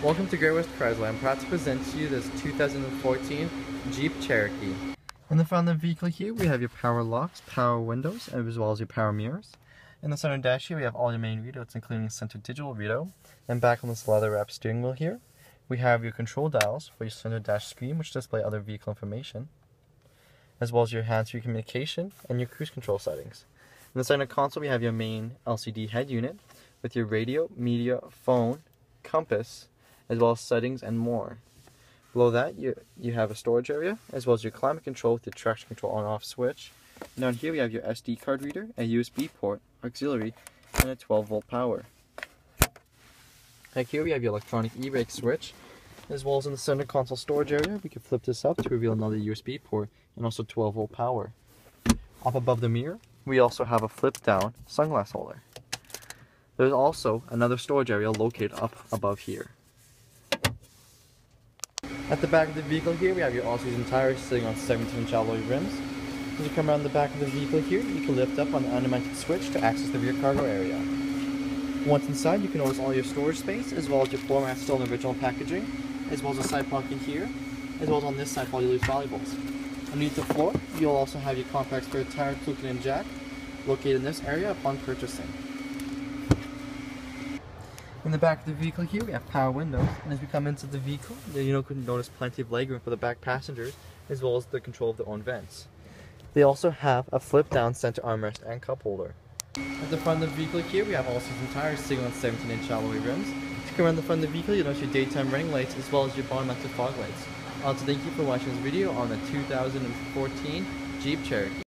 Welcome to Great West Chrysler. I'm proud to present to you this 2014 Jeep Cherokee. In the front of the vehicle here, we have your power locks, power windows, as well as your power mirrors. In the center dash here, we have all your main readouts, including center digital readout. And back on this leather wrap steering wheel here, we have your control dials for your center dash screen, which display other vehicle information, as well as your hands-free communication and your cruise control settings. In the center console, we have your main LCD head unit with your radio, media, phone, compass, as well as settings and more. Below that, you, you have a storage area, as well as your climate control with your traction control on off switch. And down here we have your SD card reader, a USB port, auxiliary, and a 12 volt power. Back here we have your electronic e-brake switch, as well as in the center console storage area, we can flip this up to reveal another USB port and also 12 volt power. Up above the mirror, we also have a flip down sunglass holder. There's also another storage area located up above here. At the back of the vehicle here, we have your all-season tires sitting on 17-inch alloy rims. As you come around the back of the vehicle here, you can lift up on the undimensioned switch to access the rear cargo area. Once inside, you can notice all your storage space, as well as your floor mat still in original packaging, as well as a side pocket here, as well as on this side for all your loose valuables. Underneath the floor, you'll also have your compact spare tire, toolkit, and jack located in this area upon purchasing. In the back of the vehicle here, we have power windows, and as we come into the vehicle, you know, can notice plenty of legroom for the back passengers, as well as the control of their own vents. They also have a flip-down center armrest and cup holder. At the front of the vehicle here, we have all-season tires sitting on 17-inch alloy rims. To come around the front of the vehicle, you'll notice your daytime running lights, as well as your bottom-mounted fog lights. Uh, also, thank you for watching this video on the 2014 Jeep Cherokee.